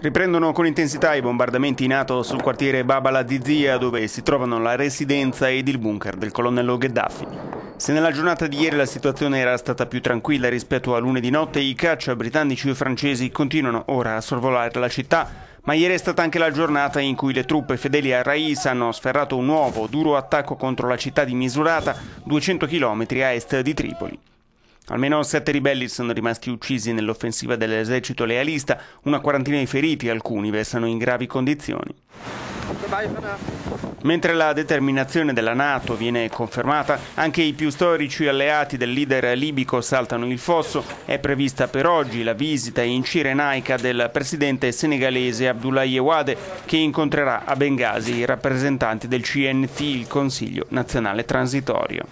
Riprendono con intensità i bombardamenti NATO sul quartiere Bab al-Adizia dove si trovano la residenza ed il bunker del colonnello Gheddafi. Se nella giornata di ieri la situazione era stata più tranquilla rispetto a lunedì notte, i caccia britannici e francesi continuano ora a sorvolare la città, ma ieri è stata anche la giornata in cui le truppe fedeli a Rais hanno sferrato un nuovo, duro attacco contro la città di Misurata, 200 km a est di Tripoli. Almeno sette ribelli sono rimasti uccisi nell'offensiva dell'esercito lealista, una quarantina di feriti, alcuni versano in gravi condizioni. Mentre la determinazione della Nato viene confermata, anche i più storici alleati del leader libico saltano il fosso. È prevista per oggi la visita in Cirenaica del presidente senegalese Abdoulaye Wade, che incontrerà a Bengasi i rappresentanti del CNT, il Consiglio nazionale transitorio.